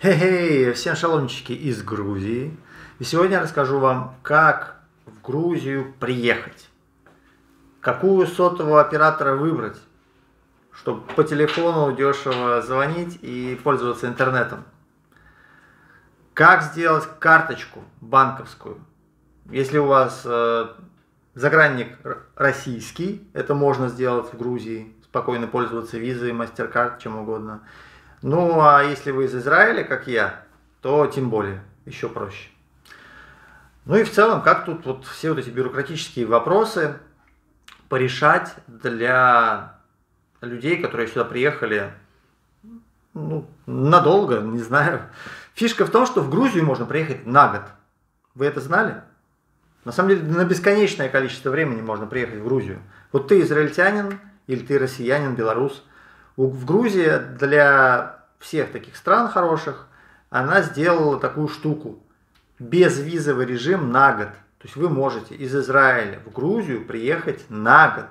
Хей-хей, всем шаломчики из Грузии. И сегодня я расскажу вам, как в Грузию приехать. Какую сотового оператора выбрать, чтобы по телефону дешево звонить и пользоваться интернетом. Как сделать карточку банковскую. Если у вас э, загранник российский, это можно сделать в Грузии, спокойно пользоваться визой, мастер-карт, чем угодно. Ну, а если вы из Израиля, как я, то тем более, еще проще. Ну и в целом, как тут вот все вот эти бюрократические вопросы порешать для людей, которые сюда приехали ну, надолго, не знаю. Фишка в том, что в Грузию можно приехать на год. Вы это знали? На самом деле, на бесконечное количество времени можно приехать в Грузию. Вот ты израильтянин, или ты россиянин, белорус – в Грузии для всех таких стран хороших она сделала такую штуку. Безвизовый режим на год. То есть вы можете из Израиля в Грузию приехать на год.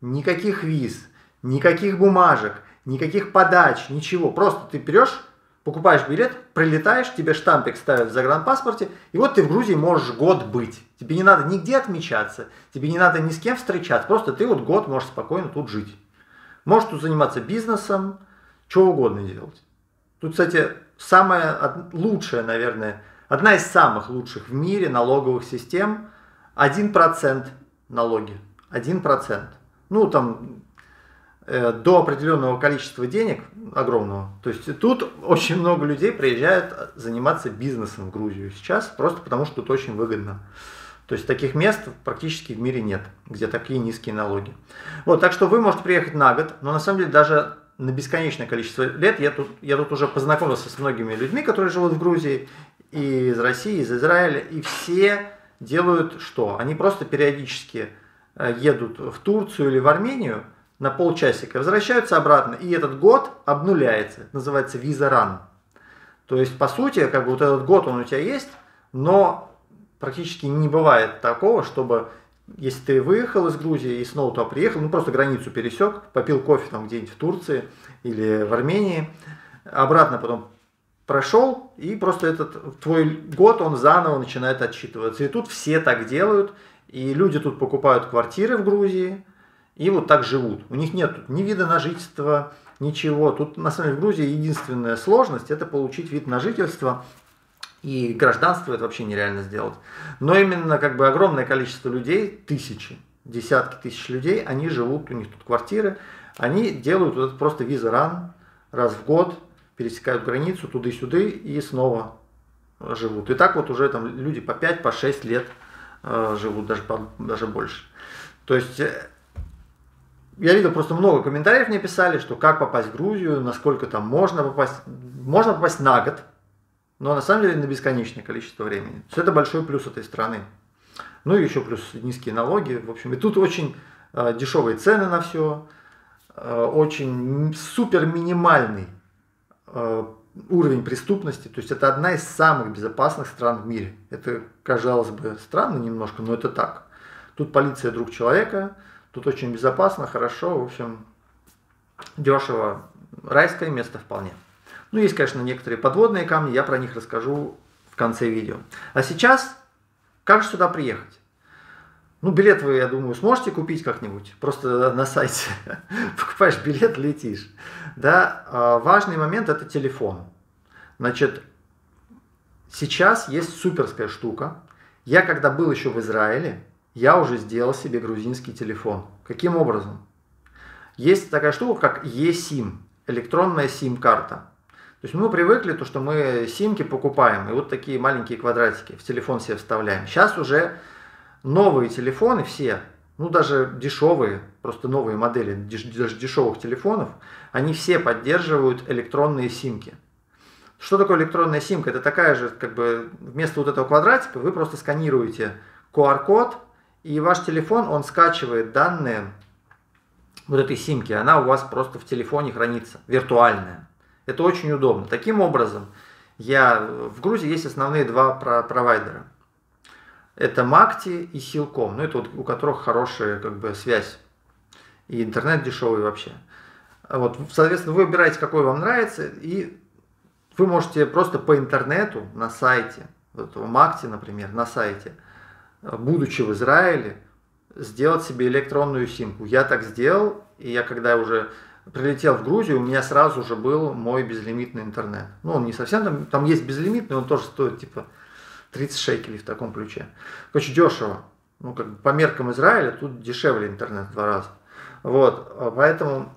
Никаких виз, никаких бумажек, никаких подач, ничего. Просто ты берешь, покупаешь билет, прилетаешь, тебе штампик ставят в загранпаспорте, и вот ты в Грузии можешь год быть. Тебе не надо нигде отмечаться, тебе не надо ни с кем встречаться, просто ты вот год можешь спокойно тут жить. Может тут заниматься бизнесом, что угодно делать. Тут, кстати, самая лучшая, наверное, одна из самых лучших в мире налоговых систем. 1% налоги. 1%. Ну, там, э, до определенного количества денег, огромного. То есть тут очень много людей приезжают заниматься бизнесом в Грузию сейчас, просто потому что тут очень выгодно. То есть таких мест практически в мире нет, где такие низкие налоги. Вот, так что вы можете приехать на год, но на самом деле даже на бесконечное количество лет я тут, я тут уже познакомился с многими людьми, которые живут в Грузии, и из России, из Израиля, и все делают что? Они просто периодически э, едут в Турцию или в Армению на полчасика, возвращаются обратно, и этот год обнуляется, называется виза ран. То есть, по сути, как бы вот этот год он у тебя есть, но практически не бывает такого, чтобы если ты выехал из Грузии и снова туда приехал, ну просто границу пересек, попил кофе там где-нибудь в Турции или в Армении, обратно потом прошел, и просто этот твой год, он заново начинает отчитываться. И тут все так делают, и люди тут покупают квартиры в Грузии, и вот так живут. У них нет ни вида на жительство, ничего. Тут на самом деле в Грузии единственная сложность – это получить вид на жительство и гражданство это вообще нереально сделать. Но именно как бы огромное количество людей, тысячи, десятки тысяч людей, они живут, у них тут квартиры, они делают вот это просто виза ран раз в год, пересекают границу туда-сюда и снова живут. И так вот уже там люди по 5, по 6 лет э, живут, даже, по, даже больше. То есть э, я видел просто много комментариев мне писали, что как попасть в Грузию, насколько там можно попасть. Можно попасть на год, но на самом деле на бесконечное количество времени. Все это большой плюс этой страны. Ну и еще плюс низкие налоги. В общем, и тут очень э, дешевые цены на все, э, очень супер минимальный э, уровень преступности. То есть это одна из самых безопасных стран в мире. Это, казалось бы, странно немножко, но это так. Тут полиция друг человека, тут очень безопасно, хорошо, в общем, дешево. Райское место вполне. Ну, есть, конечно, некоторые подводные камни, я про них расскажу в конце видео. А сейчас, как же сюда приехать? Ну, билет вы, я думаю, сможете купить как-нибудь, просто на сайте. Покупаешь билет, летишь. Да, а важный момент – это телефон. Значит, сейчас есть суперская штука. Я, когда был еще в Израиле, я уже сделал себе грузинский телефон. Каким образом? Есть такая штука, как eSIM, электронная SIM-карта. То есть мы привыкли, то, что мы симки покупаем, и вот такие маленькие квадратики в телефон себе вставляем. Сейчас уже новые телефоны все, ну даже дешевые, просто новые модели даже дешевых телефонов, они все поддерживают электронные симки. Что такое электронная симка? Это такая же, как бы вместо вот этого квадратика вы просто сканируете QR-код, и ваш телефон, он скачивает данные вот этой симки, она у вас просто в телефоне хранится, виртуальная. Это очень удобно. Таким образом, я, в Грузии есть основные два провайдера. Это Макти и Силком, ну это вот у которых хорошая как бы связь и интернет дешевый вообще. Вот, соответственно, вы выбираете, какой вам нравится, и Вы можете просто по интернету на сайте, вот в Макте, например, на сайте, будучи в Израиле, сделать себе электронную симку. Я так сделал, и я когда уже прилетел в Грузию, у меня сразу же был мой безлимитный интернет. Ну, он не совсем там, там есть безлимитный, он тоже стоит типа 30 шекелей в таком ключе. Короче, дешево. Ну, как бы по меркам Израиля тут дешевле интернет в два раза. Вот, а поэтому,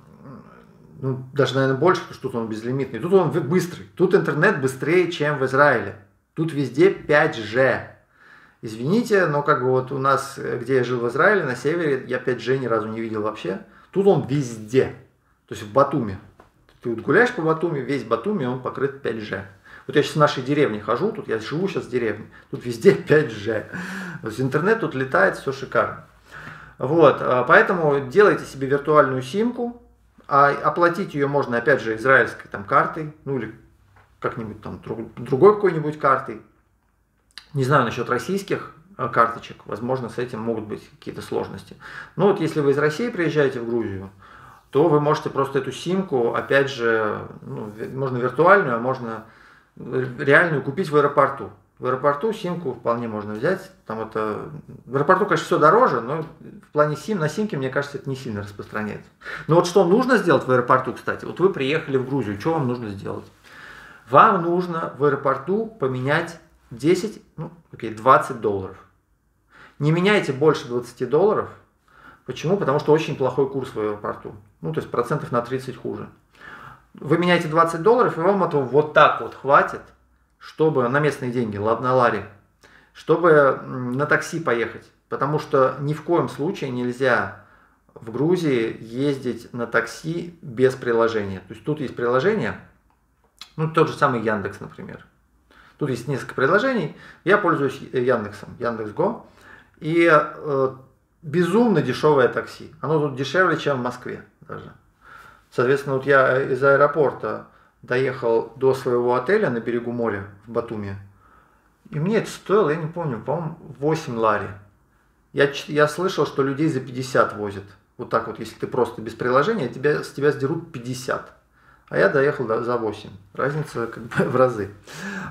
ну, даже, наверное, больше, потому что тут он безлимитный. Тут он быстрый. Тут интернет быстрее, чем в Израиле. Тут везде 5G. Извините, но как бы вот у нас, где я жил в Израиле, на севере, я 5G ни разу не видел вообще. Тут он везде. То есть в Батуме. Ты вот гуляешь по Батуме, весь Батуми, он покрыт 5G. Вот я сейчас в нашей деревне хожу, тут я живу сейчас в деревне, тут везде 5G. То есть интернет тут летает, все шикарно. Вот, а, поэтому делайте себе виртуальную симку, а оплатить ее можно, опять же, израильской там картой, ну или как-нибудь там другой какой-нибудь картой. Не знаю насчет российских а, карточек, возможно, с этим могут быть какие-то сложности. Но вот если вы из России приезжаете в Грузию, то вы можете просто эту симку, опять же, ну, можно виртуальную, а можно реальную купить в аэропорту. В аэропорту симку вполне можно взять. Там это... В аэропорту, конечно, все дороже, но в плане сим, на симке, мне кажется, это не сильно распространяется. Но вот что нужно сделать в аэропорту, кстати, вот вы приехали в Грузию, что вам нужно сделать? Вам нужно в аэропорту поменять 10, ну, окей, 20 долларов. Не меняйте больше 20 долларов. Почему? Потому что очень плохой курс в аэропорту. Ну, то есть процентов на 30 хуже. Вы меняете 20 долларов, и вам этого вот так вот хватит, чтобы на местные деньги, на ларе, чтобы на такси поехать. Потому что ни в коем случае нельзя в Грузии ездить на такси без приложения. То есть тут есть приложение, ну тот же самый Яндекс, например. Тут есть несколько приложений. Я пользуюсь Яндексом, Яндекс.Го. И э, безумно дешевое такси. Оно тут дешевле, чем в Москве даже. Соответственно, вот я из аэропорта доехал до своего отеля на берегу моря в Батуми. И мне это стоило, я не помню, по-моему, 8 лари. Я, я слышал, что людей за 50 возят. Вот так вот, если ты просто без приложения, тебя, с тебя сдерут 50. А я доехал до, за 8. Разница как бы в разы.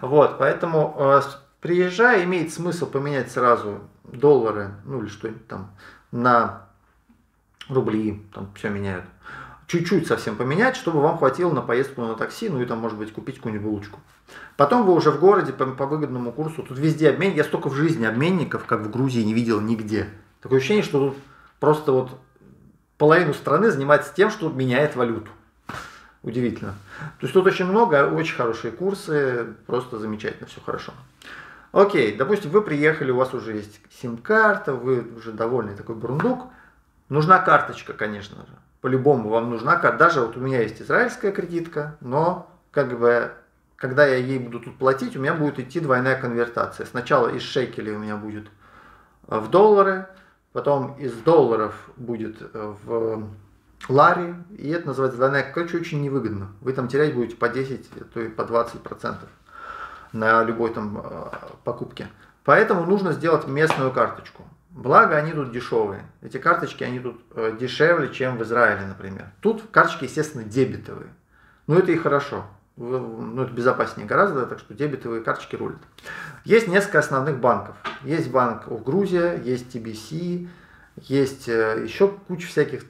Вот, поэтому э, приезжая, имеет смысл поменять сразу доллары, ну или что-нибудь там, на рубли, там все меняют. Чуть-чуть совсем поменять, чтобы вам хватило на поездку на такси, ну и там, может быть, купить какую-нибудь булочку. Потом вы уже в городе по, по выгодному курсу, тут везде обмен, я столько в жизни обменников, как в Грузии, не видел нигде. Такое ощущение, что тут просто вот половину страны занимается тем, что меняет валюту. Удивительно. То есть тут очень много, очень хорошие курсы, просто замечательно, все хорошо. Окей, допустим, вы приехали, у вас уже есть сим-карта, вы уже довольный такой бурундук. Нужна карточка, конечно же. По-любому вам нужна карта. Даже вот у меня есть израильская кредитка, но как бы когда я ей буду тут платить, у меня будет идти двойная конвертация. Сначала из шекелей у меня будет э, в доллары, потом из долларов будет э, в лари, и это называется двойная, короче, очень невыгодно. Вы там терять будете по 10, а то и по 20 процентов на любой там э, покупке. Поэтому нужно сделать местную карточку. Благо они тут дешевые. Эти карточки, они тут э, дешевле, чем в Израиле, например. Тут карточки, естественно, дебетовые. Но это и хорошо. Ну, это безопаснее гораздо, так что дебетовые карточки рулят. Есть несколько основных банков. Есть банк в Грузии, есть TBC, есть э, еще куча всяких,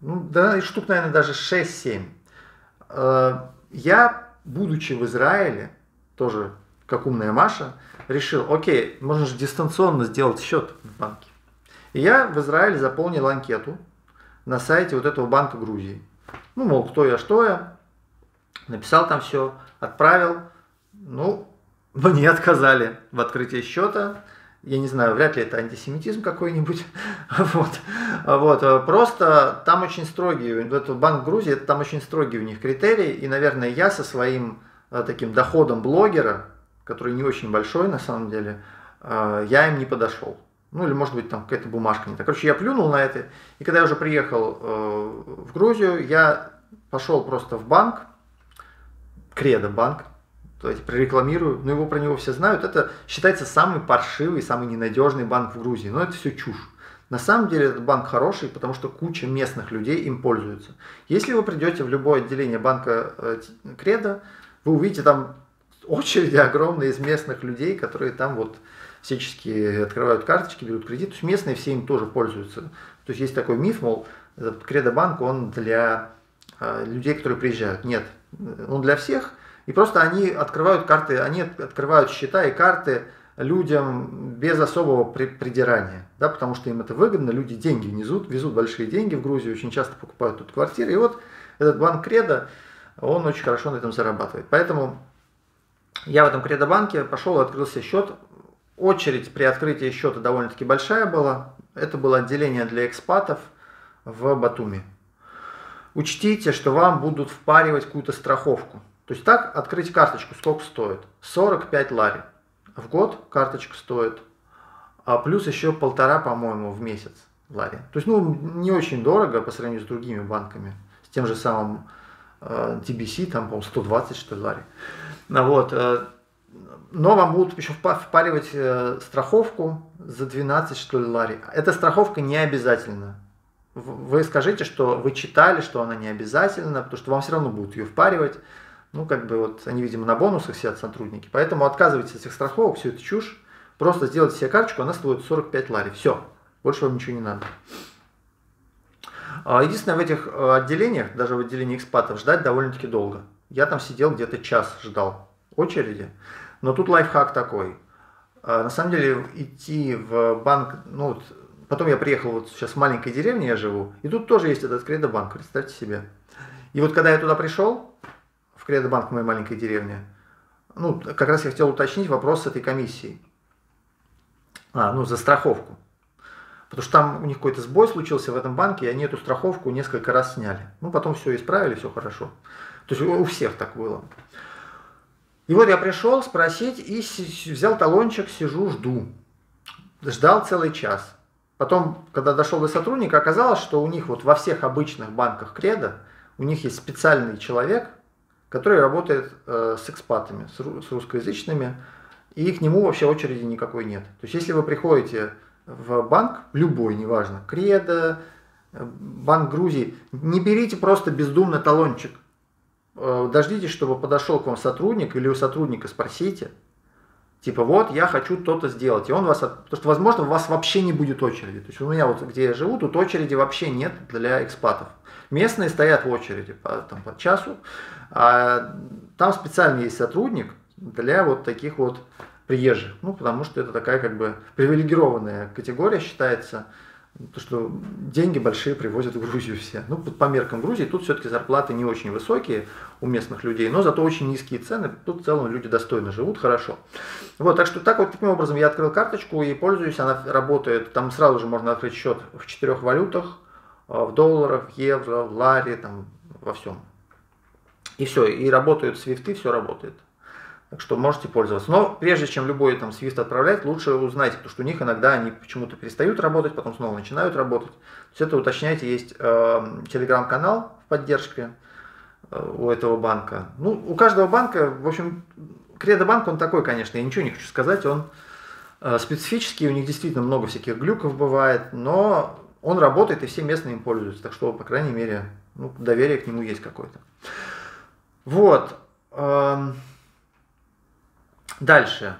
ну, да, штук, наверное, даже 6-7. Я, будучи в Израиле, тоже как умная Маша, решил, окей, можно же дистанционно сделать счет в банке. И я в Израиле заполнил анкету на сайте вот этого банка Грузии. Ну, мол, кто я, что я. Написал там все, отправил. Ну, мне отказали в открытии счета. Я не знаю, вряд ли это антисемитизм какой-нибудь. вот. вот. Просто там очень строгие, этот банк Грузии, там очень строгие у них критерии. И, наверное, я со своим э, таким доходом блогера, который не очень большой на самом деле, э, я им не подошел. Ну или может быть там какая-то бумажка не так. Короче, я плюнул на это. И когда я уже приехал э, в Грузию, я пошел просто в банк, Кредо банк, то есть прорекламирую, но его про него все знают. Это считается самый паршивый, самый ненадежный банк в Грузии. Но это все чушь. На самом деле этот банк хороший, потому что куча местных людей им пользуются. Если вы придете в любое отделение банка э, Кредо, вы увидите там очереди огромные из местных людей, которые там вот всячески открывают карточки, берут кредит. То есть местные все им тоже пользуются. То есть есть такой миф, мол, этот кредобанк, он для э, людей, которые приезжают. Нет, он для всех. И просто они открывают карты, они открывают счета и карты людям без особого придирания, да, потому что им это выгодно, люди деньги везут, везут большие деньги в Грузию, очень часто покупают тут квартиры, и вот этот банк Кредо, он очень хорошо на этом зарабатывает. Поэтому я в этом Кредо-банке пошел и себе счет. Очередь при открытии счета довольно-таки большая была. Это было отделение для экспатов в Батуми. Учтите, что вам будут впаривать какую-то страховку. То есть так открыть карточку сколько стоит? 45 лари в год карточка стоит, а плюс еще полтора, по-моему, в месяц лари. То есть, ну, не очень дорого по сравнению с другими банками, с тем же самым э, TBC, там, по-моему, 120, что ли, лари. Ну, вот, э, но вам будут еще впаривать э, страховку за 12, что ли, лари. Эта страховка не обязательна. Вы скажите, что вы читали, что она не обязательна, потому что вам все равно будут ее впаривать. Ну, как бы вот они, видимо, на бонусах сидят сотрудники. Поэтому отказывайтесь от этих страховок, все это чушь. Просто сделайте себе карточку, она стоит 45 лари. Все. Больше вам ничего не надо. А, единственное, в этих э, отделениях, даже в отделении экспатов, ждать довольно-таки долго. Я там сидел где-то час, ждал очереди. Но тут лайфхак такой. А, на самом деле идти в банк, ну вот, потом я приехал вот сейчас в маленькой деревне я живу, и тут тоже есть этот кредобанк, представьте себе. И вот когда я туда пришел, Кредобанк в моей маленькой деревне. Ну, как раз я хотел уточнить вопрос с этой комиссией. А, ну, за страховку. Потому что там у них какой-то сбой случился в этом банке, и они эту страховку несколько раз сняли. Ну, потом все исправили, все хорошо. То есть у всех так было. И вот я пришел спросить и взял талончик, сижу, жду. Ждал целый час. Потом, когда дошел до сотрудника, оказалось, что у них вот во всех обычных банках Кредо, у них есть специальный человек, который работает э, с экспатами, с, с русскоязычными, и к нему вообще очереди никакой нет. То есть если вы приходите в банк, любой, неважно, Кредо, э, Банк Грузии, не берите просто бездумно талончик. Э, дождитесь, чтобы подошел к вам сотрудник или у сотрудника спросите, типа вот я хочу то-то сделать, и он вас, потому что возможно у вас вообще не будет очереди. То есть у меня вот где я живу, тут очереди вообще нет для экспатов. Местные стоят в очереди по, там, по часу, а там специально есть сотрудник для вот таких вот приезжих. Ну, потому что это такая как бы привилегированная категория считается. То, что деньги большие привозят в Грузию все. Ну, по меркам Грузии тут все-таки зарплаты не очень высокие у местных людей, но зато очень низкие цены. Тут в целом люди достойно живут, хорошо. Вот, так что так вот таким образом я открыл карточку и пользуюсь. Она работает, там сразу же можно открыть счет в четырех валютах Э, в долларах, в евро, в ларе, там, во всем. И все, и работают свифты, все работает. Так что можете пользоваться. Но прежде чем любой там свифт отправлять, лучше узнайте, потому что у них иногда они почему-то перестают работать, потом снова начинают работать. Все это уточняйте. Есть э, телеграм-канал в поддержке э, у этого банка. Ну, у каждого банка, в общем, Кредобанк, он такой, конечно, я ничего не хочу сказать, он э, специфический, у них действительно много всяких глюков бывает, но он работает, и все местные им пользуются. Так что, по крайней мере, ну, доверие к нему есть какое-то. Вот. Эм, дальше.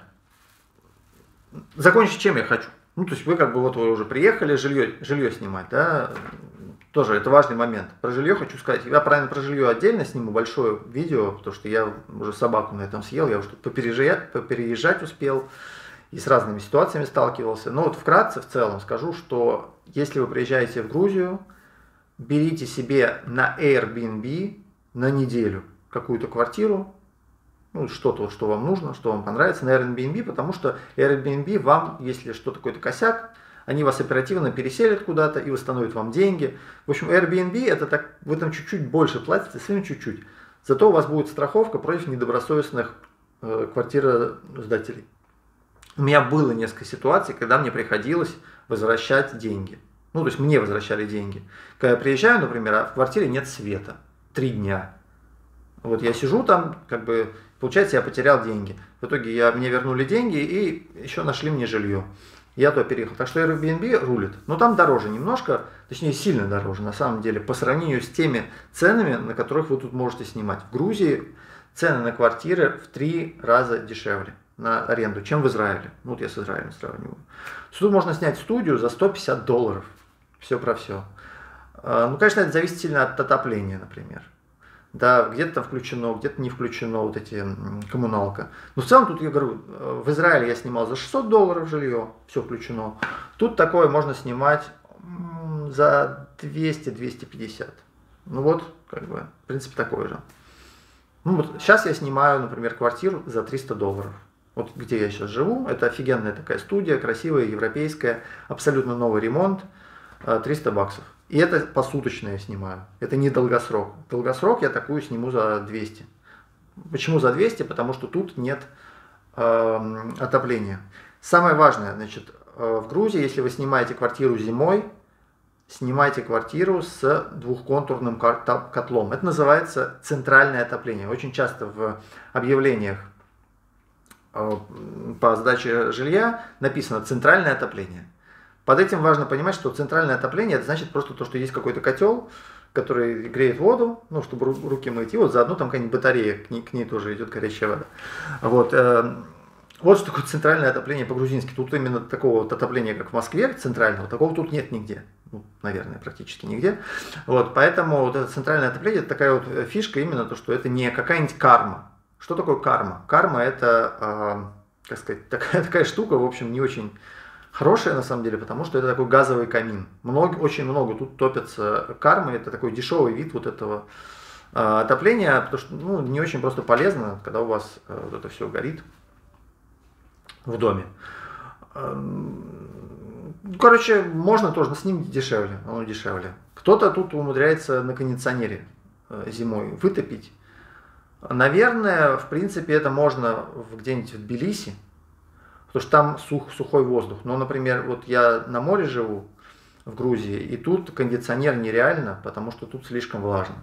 Закончить чем я хочу. Ну, то есть вы как бы вот вы уже приехали жилье, жилье снимать, да, тоже это важный момент. Про жилье хочу сказать. Я правильно про жилье отдельно сниму большое видео, потому что я уже собаку на этом съел, я уже тут попереезжать, попереезжать успел и с разными ситуациями сталкивался. Но вот вкратце в целом скажу, что если вы приезжаете в Грузию, берите себе на Airbnb на неделю какую-то квартиру, ну, что-то, что вам нужно, что вам понравится на Airbnb, потому что Airbnb вам, если что-то какой-то косяк, они вас оперативно переселят куда-то и восстановят вам деньги. В общем, Airbnb это так, вы там чуть-чуть больше платите, совсем чуть-чуть. Зато у вас будет страховка против недобросовестных э, квартиросдателей. У меня было несколько ситуаций, когда мне приходилось возвращать деньги. Ну, то есть мне возвращали деньги. Когда я приезжаю, например, а в квартире нет света. Три дня. Вот я сижу там, как бы, получается, я потерял деньги. В итоге я, мне вернули деньги и еще нашли мне жилье. Я туда переехал. Так что Airbnb рулит. Но там дороже немножко, точнее сильно дороже на самом деле, по сравнению с теми ценами, на которых вы тут можете снимать. В Грузии цены на квартиры в три раза дешевле на аренду, чем в Израиле. Ну, вот я с Израилем сравниваю. Тут можно снять студию за 150 долларов. Все про все. А, ну, конечно, это зависит сильно от отопления, например. Да, где-то там включено, где-то не включено вот эти коммуналка. Но в целом тут, я говорю, э, в Израиле я снимал за 600 долларов жилье, все включено. Тут такое можно снимать за 200-250. Ну вот, как бы, в принципе, такое же. Ну вот, сейчас я снимаю, например, квартиру за 300 долларов. Вот где я сейчас живу, это офигенная такая студия, красивая, европейская, абсолютно новый ремонт, 300 э, баксов. И это посуточно я снимаю. Это не долгосрок. Долгосрок я такую сниму за 200. Почему за 200? Потому что тут нет э, отопления. Самое важное, значит, э, в Грузии, если вы снимаете квартиру зимой, снимайте квартиру с двухконтурным котлом. Это называется центральное отопление. Очень часто в объявлениях э, по сдаче жилья написано центральное отопление. Под этим важно понимать, что центральное отопление это значит просто то, что есть какой-то котел, который греет воду, ну, чтобы руки мыть, и вот заодно там какая-нибудь батарея, к ней, к ней тоже идет горячая вода. Вот, э, вот что такое центральное отопление по-грузински. Тут именно такого вот отопления, как в Москве, центрального, такого тут нет нигде. Ну, наверное, практически нигде. Вот, поэтому вот это центральное отопление, это такая вот фишка именно то, что это не какая-нибудь карма. Что такое карма? Карма это, э, как сказать, такая, такая штука, в общем, не очень хорошая на самом деле, потому что это такой газовый камин. Много, очень много тут топятся кармы, это такой дешевый вид вот этого э, отопления, потому что ну, не очень просто полезно, когда у вас э, вот это все горит в доме. Эм, короче, можно тоже, с ним дешевле, оно дешевле. Кто-то тут умудряется на кондиционере э, зимой вытопить. Наверное, в принципе, это можно где-нибудь в Тбилиси, потому что там сух, сухой воздух. Но, например, вот я на море живу, в Грузии, и тут кондиционер нереально, потому что тут слишком влажно.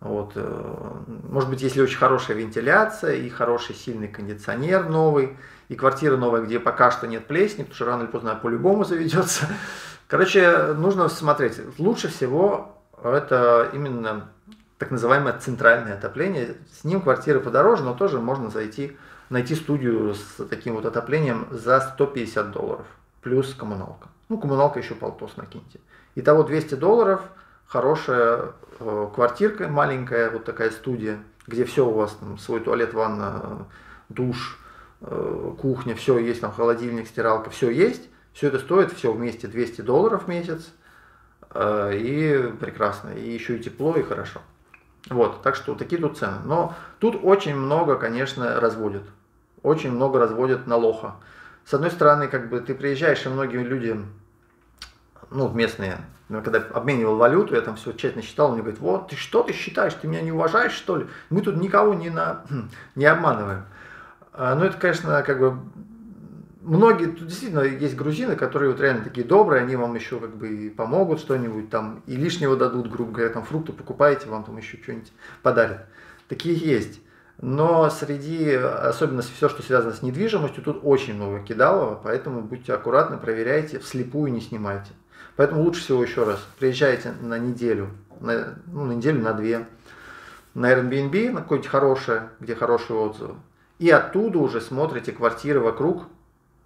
Вот. Э, может быть, если очень хорошая вентиляция и хороший сильный кондиционер новый, и квартира новая, где пока что нет плесени, потому что рано или поздно по-любому заведется. Короче, нужно смотреть. Лучше всего это именно так называемое центральное отопление. С ним квартиры подороже, но тоже можно зайти найти студию с таким вот отоплением за 150 долларов, плюс коммуналка. Ну, коммуналка еще полтос накиньте. Итого 200 долларов, хорошая э, квартирка, маленькая вот такая студия, где все у вас, там, свой туалет, ванна, душ, э, кухня, все есть, там холодильник, стиралка, все есть. Все это стоит, все вместе 200 долларов в месяц. Э, и прекрасно, и еще и тепло, и хорошо. Вот, так что такие тут цены. Но тут очень много, конечно, разводят очень много разводят на лоха. С одной стороны, как бы ты приезжаешь, и многие люди, ну, местные, когда обменивал валюту, я там все тщательно считал, он мне говорит, вот, ты что ты считаешь, ты меня не уважаешь, что ли? Мы тут никого не, на, не обманываем. А, ну, это, конечно, как бы, многие, тут действительно есть грузины, которые вот реально такие добрые, они вам еще как бы и помогут что-нибудь там, и лишнего дадут, грубо говоря, там фрукты покупаете, вам там еще что-нибудь подарят. Такие есть. Но среди, особенно все, что связано с недвижимостью, тут очень много кидалово, поэтому будьте аккуратны, проверяйте, вслепую не снимайте. Поэтому лучше всего еще раз, приезжайте на неделю, на, ну, на неделю, на две, на Airbnb, на какое-нибудь хорошее, где хорошие отзывы, и оттуда уже смотрите квартиры вокруг,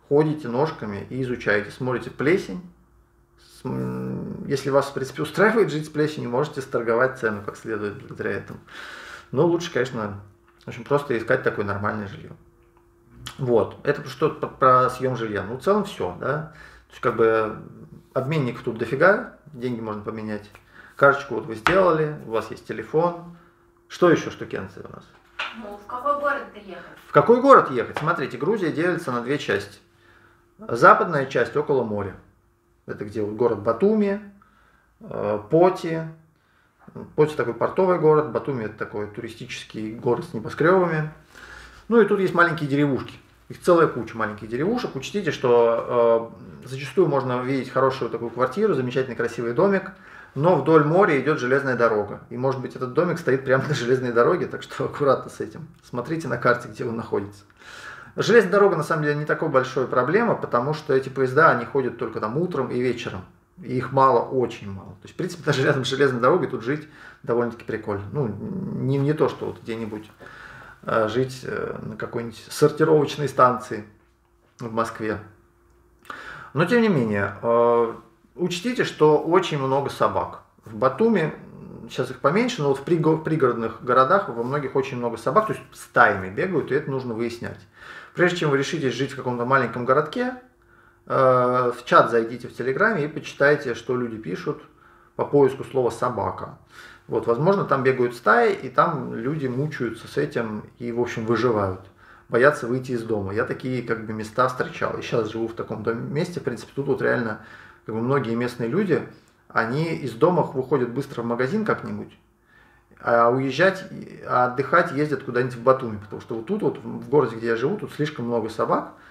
ходите ножками и изучаете, смотрите плесень, если вас, в принципе, устраивает жить с плесенью, можете сторговать цену как следует благодаря этому. Но лучше, конечно, в общем, просто искать такое нормальное жилье. Вот, это что про, съем жилья. Ну, в целом все, да. То есть, как бы, обменников тут дофига, деньги можно поменять. Карточку вот вы сделали, у вас есть телефон. Что еще штукенцы у нас? Ну, в какой город ехать? В какой город ехать? Смотрите, Грузия делится на две части. Западная часть около моря. Это где вот город Батуми, э, Поти, Поти такой портовый город, Батуми это такой туристический город с небоскребами. Ну и тут есть маленькие деревушки. Их целая куча маленьких деревушек. Учтите, что э, зачастую можно увидеть хорошую такую квартиру, замечательный красивый домик, но вдоль моря идет железная дорога. И может быть этот домик стоит прямо на железной дороге, так что аккуратно с этим. Смотрите на карте, где он находится. Железная дорога на самом деле не такой большой проблема, потому что эти поезда, они ходят только там утром и вечером. И их мало, очень мало. То есть, в принципе, даже рядом с железной дорогой тут жить довольно-таки прикольно. Ну, не, не то, что вот где-нибудь э, жить э, на какой-нибудь сортировочной станции в Москве. Но тем не менее, э, учтите, что очень много собак. В Батуми, сейчас их поменьше, но вот в пригородных городах во многих очень много собак, то есть стаями бегают, и это нужно выяснять. Прежде чем вы решите жить в каком-то маленьком городке, в чат зайдите в Телеграме и почитайте, что люди пишут по поиску слова «собака». Вот, возможно, там бегают стаи, и там люди мучаются с этим и, в общем, выживают боятся выйти из дома. Я такие как бы места встречал. И сейчас живу в таком месте. В принципе, тут вот реально как бы, многие местные люди, они из дома выходят быстро в магазин как-нибудь, а уезжать, а отдыхать ездят куда-нибудь в Батуми, потому что вот тут вот в городе, где я живу, тут слишком много собак, э,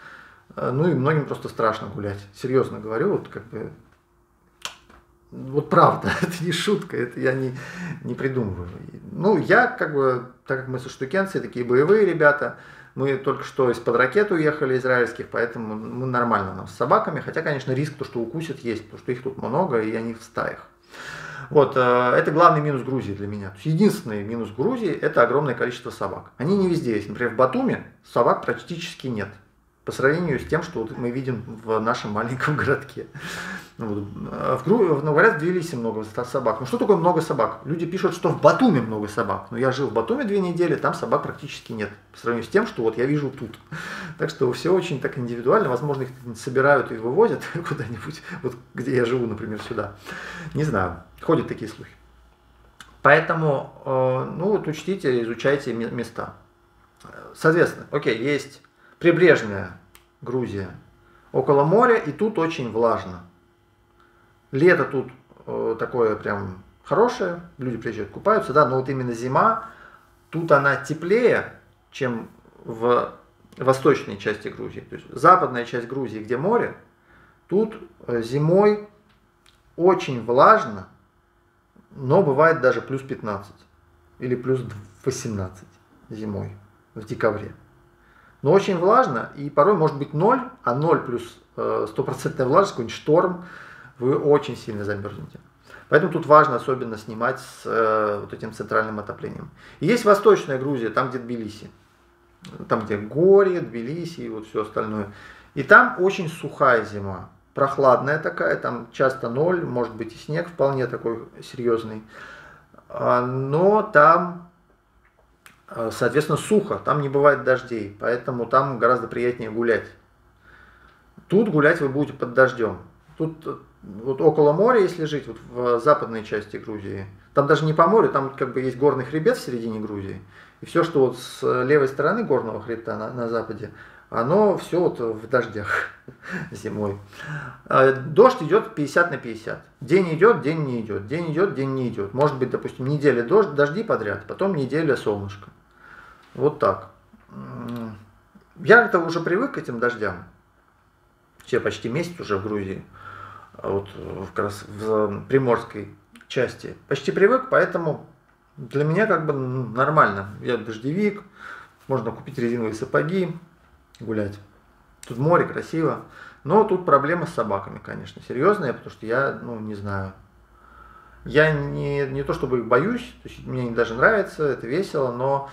ну и многим просто страшно гулять. Серьезно говорю, вот как бы вот правда, это не шутка, это я не, не придумываю. Ну, я как бы, так как мы со штукенцы, такие боевые ребята, мы только что из-под ракет уехали израильских, поэтому мы нормально нам с собаками. Хотя, конечно, риск, то, что укусят, есть, потому что их тут много, и они в стаях. Вот, э, это главный минус Грузии для меня. Единственный минус Грузии – это огромное количество собак. Они не везде есть. Например, в Батуме собак практически нет по сравнению с тем, что вот мы видим в нашем маленьком городке. Ну. А в, в Тбилиси много собак. Ну что такое много собак? Люди пишут, что в Батуме много собак. Но я жил в Батуме две недели, там собак практически нет. По сравнению с тем, что вот я вижу тут. Так что все очень так индивидуально. Возможно, их собирают и вывозят куда-нибудь, вот где я живу, например, сюда. Не знаю. Ходят такие слухи. Поэтому, э, ну вот учтите, изучайте места. Соответственно, окей, есть прибрежная Грузия, около моря, и тут очень влажно. Лето тут э, такое прям хорошее, люди приезжают, купаются, да, но вот именно зима, тут она теплее, чем в восточной части Грузии. То есть западная часть Грузии, где море, тут э, зимой очень влажно, но бывает даже плюс 15 или плюс 18 зимой в декабре. Но очень влажно, и порой может быть 0, а 0 плюс э, стопроцентная влажность, какой-нибудь шторм, вы очень сильно замерзнете. Поэтому тут важно особенно снимать с э, вот этим центральным отоплением. И есть Восточная Грузия, там где Тбилиси. Там где Горе, Тбилиси и вот все остальное. И там очень сухая зима. Прохладная такая, там часто ноль, может быть и снег вполне такой серьезный. А, но там соответственно, сухо, там не бывает дождей, поэтому там гораздо приятнее гулять. Тут гулять вы будете под дождем. Тут э, вот около моря, если жить, вот в западной части Грузии, там даже не по морю, там как бы есть горный хребет в середине Грузии. И все, что вот с левой стороны горного хребта на, на западе, оно все вот в дождях зимой. А дождь идет 50 на 50. День идет, день не идет. День идет, день не идет. Может быть, допустим, неделя дождь, дожди подряд, потом неделя солнышко. Вот так. Я как-то уже привык к этим дождям. Все почти месяц уже в Грузии, а вот как раз в приморской части. Почти привык, поэтому для меня как бы нормально. Я дождевик, можно купить резиновые сапоги, гулять. Тут море красиво. Но тут проблема с собаками, конечно, серьезная, потому что я, ну, не знаю. Я не, не то чтобы их боюсь, то есть мне они даже нравится, это весело, но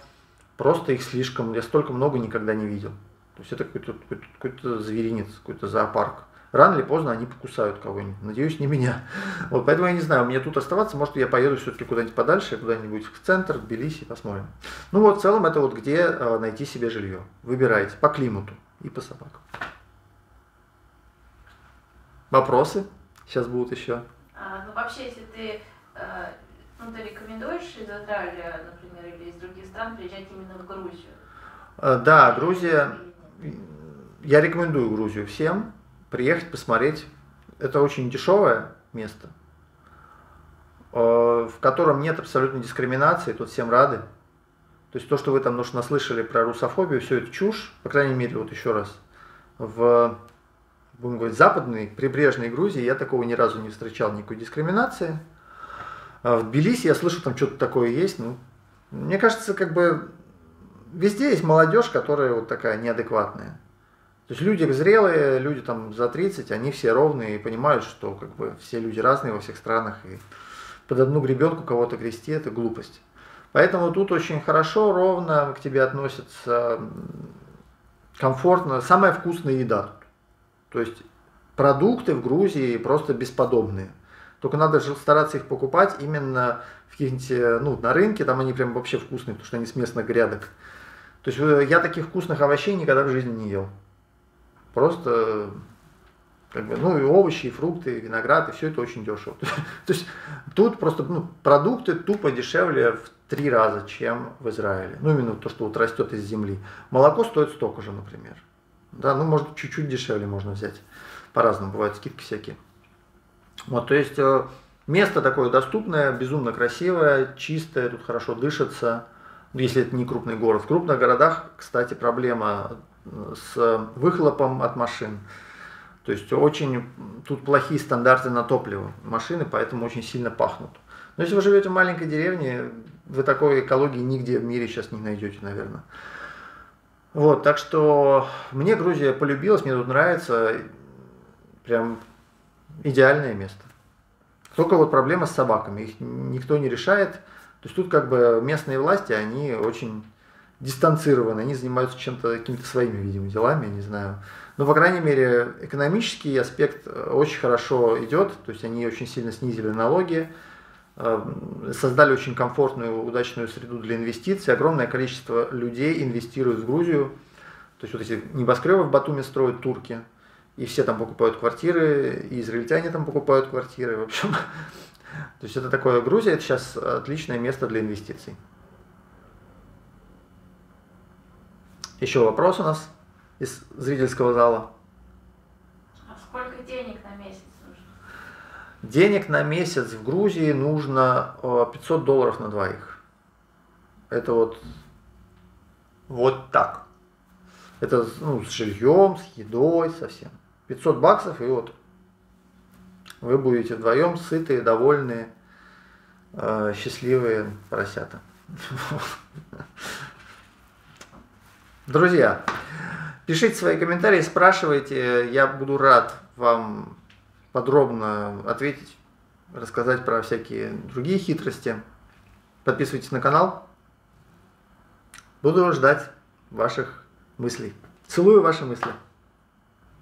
Просто их слишком, я столько много никогда не видел. То есть это какой-то какой какой зверинец, какой-то зоопарк. Рано или поздно они покусают кого-нибудь. Надеюсь, не меня. Вот, поэтому я не знаю, мне тут оставаться, может, я поеду все-таки куда-нибудь подальше, куда-нибудь в центр, в Тбилиси, посмотрим. Ну вот, в целом, это вот где э, найти себе жилье. Выбирайте по климату и по собакам. Вопросы? Сейчас будут еще. А, ну, вообще, если ты э, ну, ты рекомендуешь из Израиля, например, или из других стран приезжать именно в Грузию? Э, да, Грузия. Я рекомендую Грузию всем приехать, посмотреть. Это очень дешевое место, э, в котором нет абсолютной дискриминации, тут всем рады. То есть то, что вы там может, наслышали про русофобию, все это чушь, по крайней мере, вот еще раз, в будем говорить, западной прибрежной Грузии я такого ни разу не встречал никакой дискриминации. А в Тбилиси я слышу, там что-то такое есть. Ну, мне кажется, как бы везде есть молодежь, которая вот такая неадекватная. То есть люди зрелые, люди там за 30, они все ровные и понимают, что как бы все люди разные во всех странах. И под одну гребенку кого-то грести – это глупость. Поэтому тут очень хорошо, ровно к тебе относятся комфортно. Самая вкусная еда. То есть продукты в Грузии просто бесподобные. Только надо же стараться их покупать именно в каких-нибудь, э, ну, на рынке, там они прям вообще вкусные, потому что они с местных грядок. То есть э, я таких вкусных овощей никогда в жизни не ел. Просто как бы, ну и овощи, и фрукты, и виноград, и все это очень дешево. То есть тут просто ну, продукты тупо дешевле в три раза, чем в Израиле. Ну именно то, что вот растет из земли. Молоко стоит столько же, например. Да, ну может чуть-чуть дешевле можно взять. По-разному бывают скидки всякие. Вот, то есть э, место такое доступное, безумно красивое, чистое, тут хорошо дышится, если это не крупный город. В крупных городах, кстати, проблема с выхлопом от машин. То есть очень тут плохие стандарты на топливо машины, поэтому очень сильно пахнут. Но если вы живете в маленькой деревне, вы такой экологии нигде в мире сейчас не найдете, наверное. Вот, так что мне Грузия полюбилась, мне тут нравится, прям идеальное место. Только вот проблема с собаками, их никто не решает. То есть тут как бы местные власти, они очень дистанцированы, они занимаются чем-то, какими-то своими, видимо, делами, я не знаю. Но, по крайней мере, экономический аспект э, очень хорошо идет, то есть они очень сильно снизили налоги, э, создали очень комфортную, удачную среду для инвестиций, огромное количество людей инвестируют в Грузию, то есть вот эти небоскребы в Батуме строят турки, и все там покупают квартиры, и израильтяне там покупают квартиры, в общем. То есть это такое, Грузия это сейчас отличное место для инвестиций. Еще вопрос у нас? из зрительского зала. А сколько денег на месяц нужно? Денег на месяц в Грузии нужно 500 долларов на двоих. Это вот, вот так. Это ну, с жильем, с едой, совсем. 500 баксов и вот вы будете вдвоем сытые, довольные, э, счастливые поросята. Друзья, Пишите свои комментарии, спрашивайте. Я буду рад вам подробно ответить, рассказать про всякие другие хитрости. Подписывайтесь на канал. Буду ждать ваших мыслей. Целую ваши мысли.